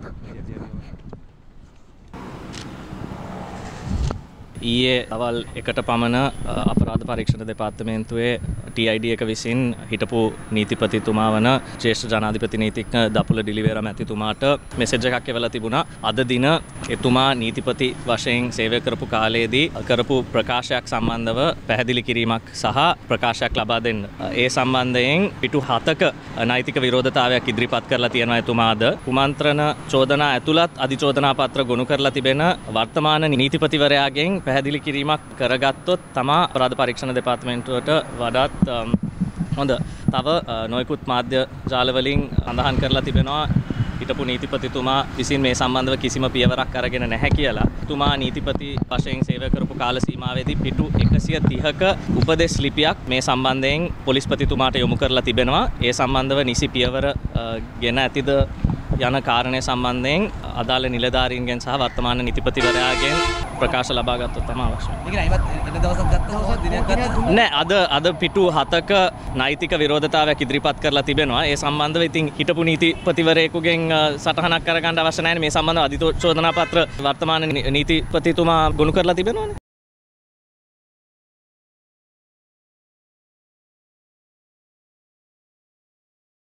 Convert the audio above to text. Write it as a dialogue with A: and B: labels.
A: Yeah. ඊයේ අවල් එකට පමණ අපරාධ පරීක්ෂණ දෙපාර්තමේන්තුවේ TID එක විසින් හිටපු නීතිපතිතුමා වන ශ්‍රේෂ්ඨ ජනාධිපති නීතිඥ දපුල ඩිලිවේර මැතිතුමාට මෙසේජ් එකක් එවලා තිබුණා අද දින එතුමා නීතිපති වශයෙන් සේවය කරපු කාලයේදී කරපු ප්‍රකාශයක් සම්බන්ධව පැහැදිලි කිරීමක් සහ ප්‍රකාශයක් ලබා දෙන්න. ඒ සම්බන්ධයෙන් පිටු හතක නෛතික විරෝධතාවයක් ඉදිරිපත් කරලා තියෙනවා එතුමාද කුමන්ත්‍රණ චෝදනා ඇතුළත් අධිචෝදනා පත්‍ර ගොනු කරලා තිබෙන වර්තමාන නීතිපතිවරයාගෙන් පැහැදිලි කිරීමක් කරගත්තොත් තමා අපරාධ පරීක්ෂණ දෙපාර්තමේන්තුවට වඩාත් හොඳ තව නොයකුත් මාධ්‍ය ජාලවලින් අඳහන් කරලා තිබෙනවා හිටපු නීතිපතිතුමා විසින් මේ සම්බන්ධව කිසිම පියවරක් අරගෙන නැහැ කියලා. තුමා නීතිපති වශයෙන් සේවය කරපු කාල සීමාවේදී පිටු 130ක උපදෙස් ලිපියක් මේ සම්බන්ධයෙන් පොලිස්පතිතුමාට යොමු කරලා තිබෙනවා. ඒ සම්බන්ධව නිසි පියවර ගෙන ඇතිද යන කාරණය සම්බන්ධයෙන් අදාළ නිලධාරීන්ගෙන් සහ වර්තමාන නිතිපතිවරයාගෙන් ප්‍රකාශ ලබාගත්තොත් තමයි අවශ්‍ය. නෑ අද අද පිටු හතක නෛතික විරෝධතාවයක් ඉදිරිපත් කරලා තිබෙනවා. ඒ සම්බන්ධව ඉතින් හිටපු නීතිපතිවරයෙකුගෙන් සටහනක් කරගන්න අවශ්‍ය නැහැ මේ සම්බන්ධව අධිචෝදනා පත්‍ර වර්තමාන නීතිපතිතුමා ගොනු කරලා තිබෙනවානේ.